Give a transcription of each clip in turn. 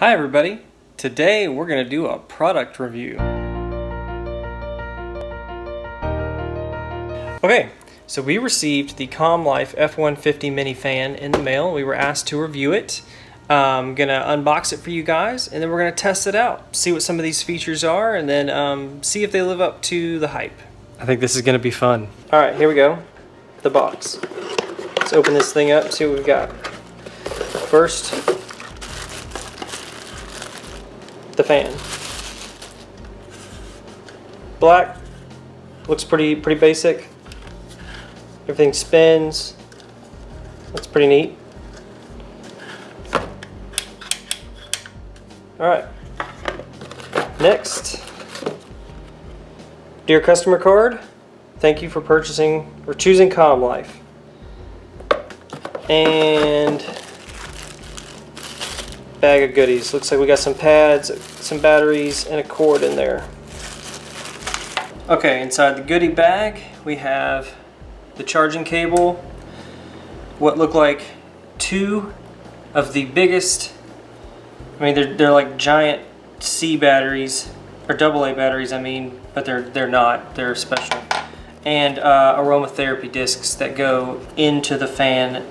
Hi everybody! Today we're going to do a product review. Okay, so we received the ComLife F150 mini fan in the mail. We were asked to review it. I'm going to unbox it for you guys and then we're going to test it out, see what some of these features are, and then um, see if they live up to the hype. I think this is going to be fun. Alright, here we go. The box. Let's open this thing up, see what we've got. First, the fan. Black, looks pretty pretty basic. Everything spins. That's pretty neat. Alright. Next. Dear customer card, thank you for purchasing or choosing ComLife. And bag of goodies. Looks like we got some pads, some batteries, and a cord in there. Okay, inside the goodie bag we have the charging cable, what look like two of the biggest, I mean they're, they're like giant C batteries, or double A batteries I mean, but they're, they're not, they're special. And uh, aromatherapy discs that go into the fan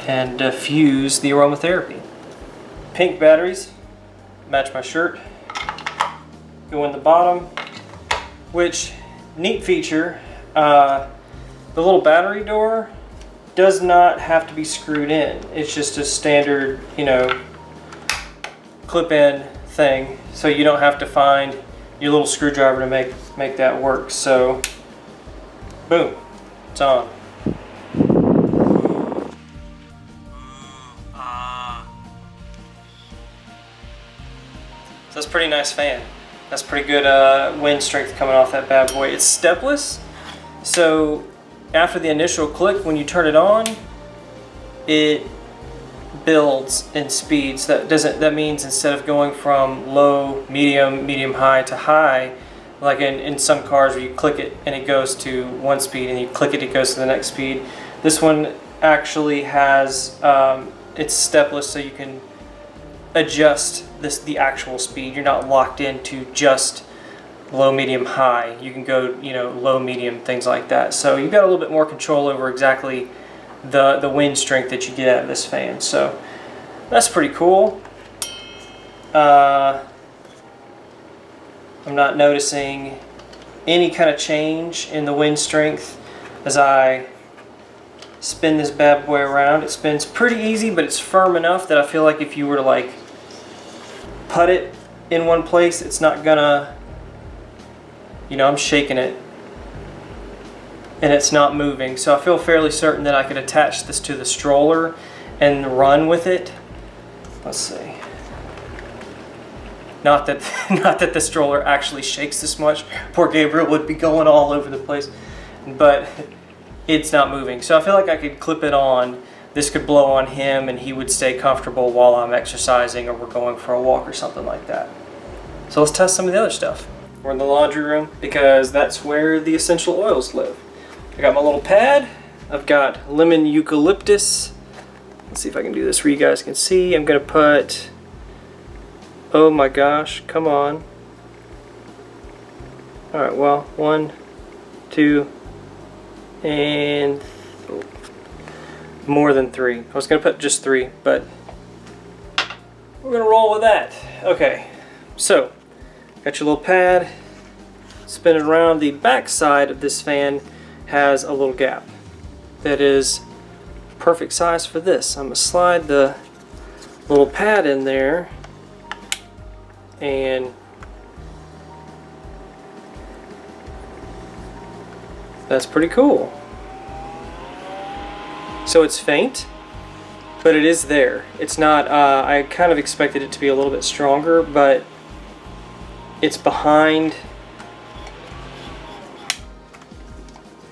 and diffuse the aromatherapy pink batteries, match my shirt, go in the bottom, which, neat feature, uh, the little battery door does not have to be screwed in. It's just a standard, you know, clip-in thing, so you don't have to find your little screwdriver to make, make that work. So, boom, it's on. Nice fan. That's pretty good uh, wind strength coming off that bad boy. It's stepless, so after the initial click, when you turn it on, it builds in speeds. That doesn't. That means instead of going from low, medium, medium high to high, like in, in some cars where you click it and it goes to one speed and you click it, it goes to the next speed. This one actually has, um, it's stepless so you can adjust this the actual speed. You're not locked into just low, medium, high. You can go, you know, low, medium, things like that. So you've got a little bit more control over exactly the, the wind strength that you get out of this fan. So that's pretty cool. Uh, I'm not noticing any kind of change in the wind strength as I spin this bad boy around. It spins pretty easy, but it's firm enough that I feel like if you were to like put it in one place, it's not gonna, you know, I'm shaking it and it's not moving. So I feel fairly certain that I could attach this to the stroller and run with it. Let's see. Not that, not that the stroller actually shakes this much. Poor Gabriel would be going all over the place. But it's not moving. So I feel like I could clip it on. This could blow on him and he would stay comfortable while I'm exercising or we're going for a walk or something like that. So let's test some of the other stuff. We're in the laundry room because that's where the essential oils live. I got my little pad. I've got lemon eucalyptus. Let's see if I can do this where you guys can see. I'm gonna put, oh my gosh, come on. All right, well, one, two, and more than three. I was going to put just three, but we're going to roll with that. Okay, so got your little pad, spin it around. The back side of this fan has a little gap that is perfect size for this. I'm going to slide the little pad in there and That's pretty cool. So it's faint, but it is there. It's not, uh, I kind of expected it to be a little bit stronger, but it's behind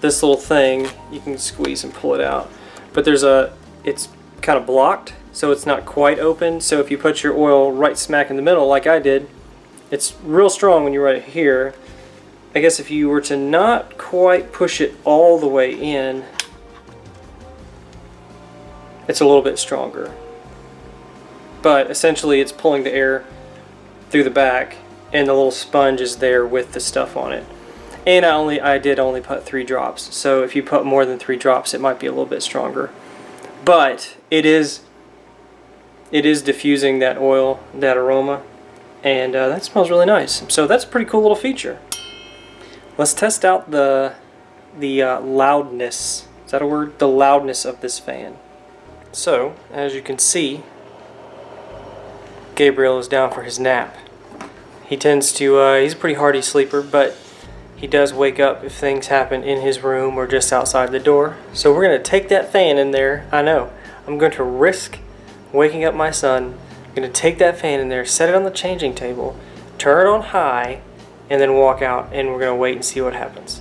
this little thing. You can squeeze and pull it out. But there's a, it's kind of blocked, so it's not quite open. So if you put your oil right smack in the middle, like I did, it's real strong when you are right here. I guess if you were to not quite push it all the way in, it's a little bit stronger. but essentially it's pulling the air through the back and the little sponge is there with the stuff on it. And I only I did only put three drops. So if you put more than three drops, it might be a little bit stronger. But it is it is diffusing that oil, that aroma, and uh, that smells really nice. So that's a pretty cool little feature. Let's test out the the uh, loudness. Is that a word? The loudness of this fan. So, as you can see, Gabriel is down for his nap. He tends to, uh, he's a pretty hardy sleeper, but he does wake up if things happen in his room or just outside the door. So we're going to take that fan in there. I know. I'm going to risk waking up my son. I'm going to take that fan in there, set it on the changing table, turn it on high, and then walk out and we're going to wait and see what happens.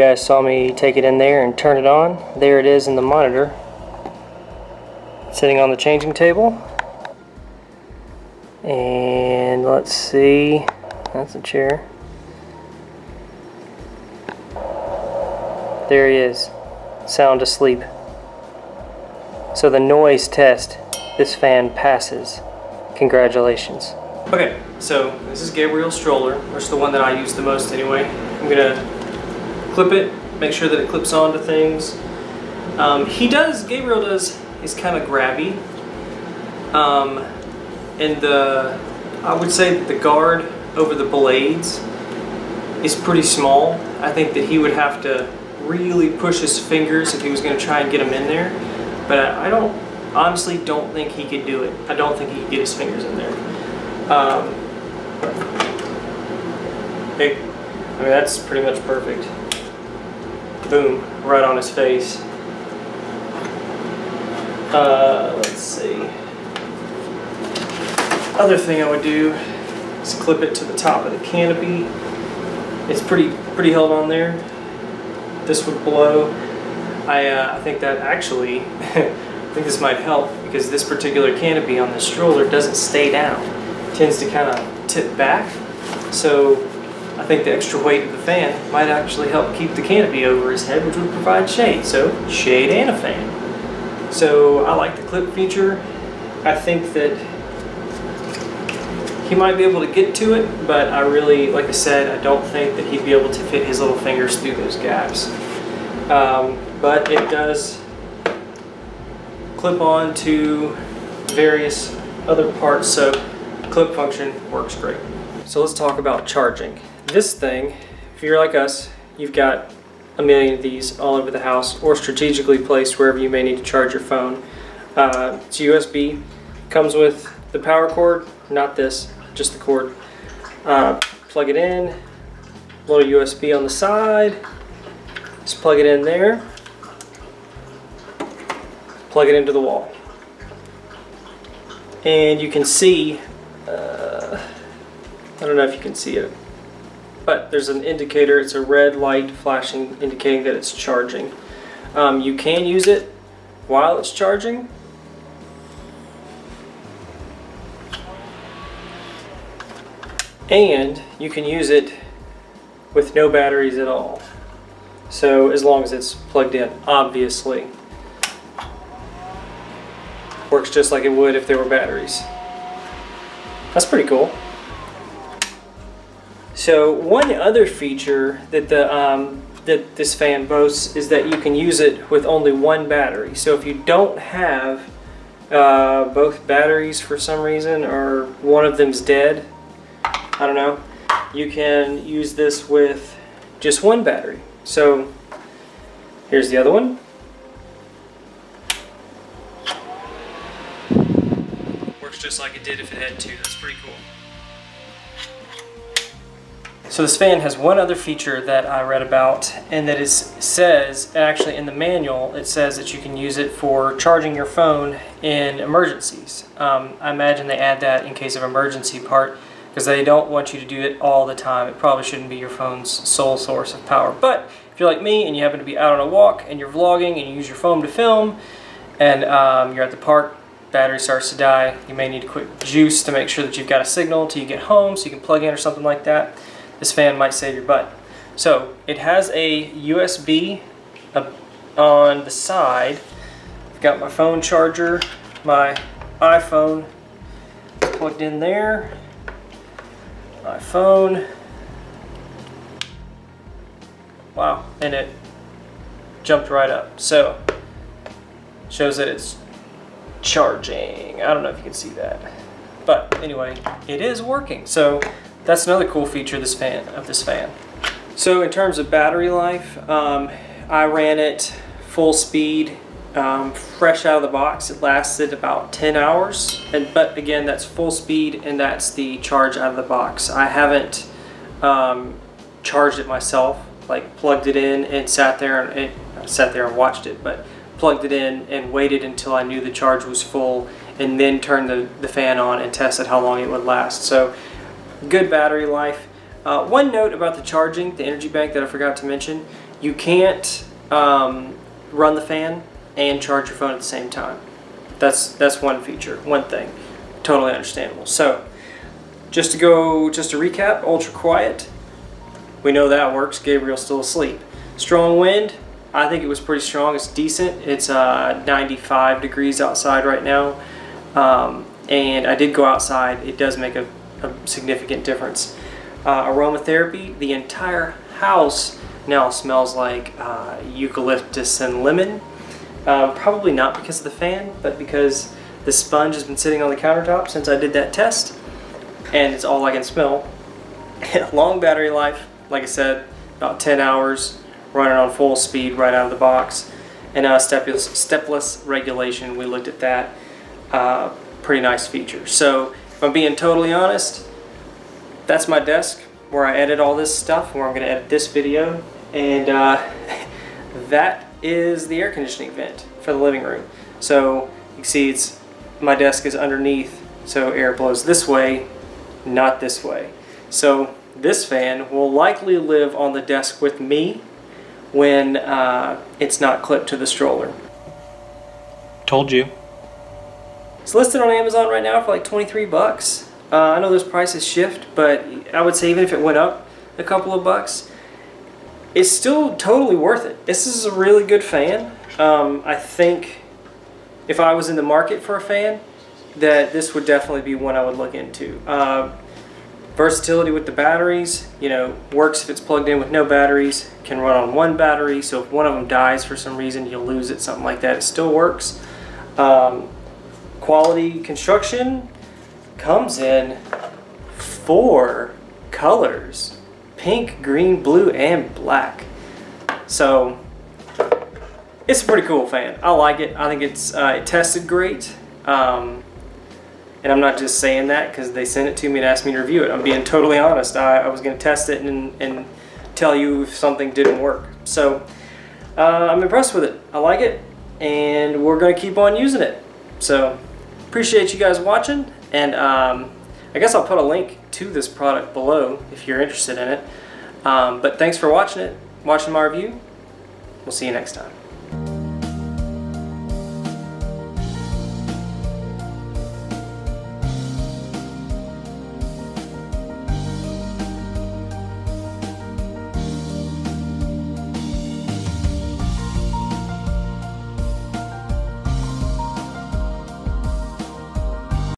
Guys saw me take it in there and turn it on. There it is in the monitor. Sitting on the changing table. And let's see. That's a chair. There he is. Sound asleep. So the noise test, this fan passes. Congratulations. Okay, so this is Gabriel's stroller, which is the one that I use the most anyway. I'm gonna clip it, make sure that it clips onto things. Um, he does, Gabriel does, he's kind of grabby. Um, and the, I would say the guard over the blades is pretty small. I think that he would have to really push his fingers if he was going to try and get them in there. But I, I don't, honestly don't think he could do it. I don't think he could get his fingers in there. Um, I mean, that's pretty much perfect boom, right on his face. Uh, let's see. Other thing I would do is clip it to the top of the canopy. It's pretty pretty held on there. This would blow. I, uh, I think that actually, I think this might help because this particular canopy on the stroller doesn't stay down. It tends to kind of tip back. So I think the extra weight of the fan might actually help keep the canopy over his head, which would provide shade. So, shade and a fan. So, I like the clip feature. I think that he might be able to get to it, but I really, like I said, I don't think that he'd be able to fit his little fingers through those gaps. Um, but it does clip on to various other parts, so clip function works great. So let's talk about charging this thing, if you're like us, you've got a million of these all over the house or strategically placed wherever you may need to charge your phone. Uh, it's USB, comes with the power cord, not this, just the cord. Uh, plug it in, little USB on the side, just plug it in there, plug it into the wall. And you can see, uh, I don't know if you can see it, but there's an indicator, it's a red light flashing indicating that it's charging. Um, you can use it while it's charging. And you can use it with no batteries at all. So as long as it's plugged in, obviously. Works just like it would if there were batteries. That's pretty cool. So one other feature that the um, that this fan boasts is that you can use it with only one battery. So if you don't have uh, both batteries for some reason or one of them's dead, I don't know, you can use this with just one battery. So here's the other one. Works just like it did if it had two. That's pretty cool. So this fan has one other feature that I read about and that is says actually in the manual it says that you can use it for charging your phone in emergencies. Um, I imagine they add that in case of emergency part because they don't want you to do it all the time. It probably shouldn't be your phone's sole source of power. But if you're like me and you happen to be out on a walk and you're vlogging and you use your phone to film and um, you're at the park, battery starts to die, you may need a quick juice to make sure that you've got a signal till you get home so you can plug in or something like that this fan might save your butt. So it has a USB uh, on the side. I've got my phone charger, my iPhone plugged in there. My phone. Wow, and it jumped right up. So shows that it's charging. I don't know if you can see that. But anyway, it is working. So that's another cool feature of this fan. Of this fan. So in terms of battery life, um, I ran it full speed, um, fresh out of the box. It lasted about 10 hours, and but again, that's full speed, and that's the charge out of the box. I haven't um, charged it myself, like plugged it in and sat there and it, sat there and watched it, but plugged it in and waited until I knew the charge was full, and then turned the, the fan on and tested how long it would last. So good battery life. Uh, one note about the charging, the energy bank that I forgot to mention, you can't um, run the fan and charge your phone at the same time. That's that's one feature, one thing. Totally understandable. So, just to go, just to recap, ultra quiet. We know that works. Gabriel's still asleep. Strong wind. I think it was pretty strong. It's decent. It's uh, 95 degrees outside right now. Um, and I did go outside. It does make a a significant difference. Uh, aromatherapy, the entire house now smells like uh, eucalyptus and lemon. Uh, probably not because of the fan, but because the sponge has been sitting on the countertop since I did that test, and it's all I can smell. Long battery life, like I said, about 10 hours, running on full speed right out of the box. And uh, stepless, stepless regulation, we looked at that. Uh, pretty nice feature. So if I'm being totally honest, that's my desk where I edit all this stuff, where I'm going to edit this video. And uh, that is the air conditioning vent for the living room. So you can see it's my desk is underneath, so air blows this way, not this way. So this fan will likely live on the desk with me when uh, it's not clipped to the stroller. Told you. It's listed on Amazon right now for like 23 bucks. Uh, I know those prices shift, but I would say even if it went up a couple of bucks, it's still totally worth it. This is a really good fan. Um, I think if I was in the market for a fan, that this would definitely be one I would look into. Uh, versatility with the batteries, you know, works if it's plugged in with no batteries, can run on one battery, so if one of them dies for some reason, you'll lose it, something like that, it still works. Um, quality construction comes in four colors pink green blue and black. So it's a pretty cool fan. I like it. I think it's uh, it tested great. Um, and I'm not just saying that because they sent it to me and asked me to review it. I'm being totally honest. I, I was gonna test it and, and tell you if something didn't work. So uh, I'm impressed with it. I like it and we're gonna keep on using it. So Appreciate you guys watching, and um, I guess I'll put a link to this product below if you're interested in it. Um, but thanks for watching it, watching my review. We'll see you next time.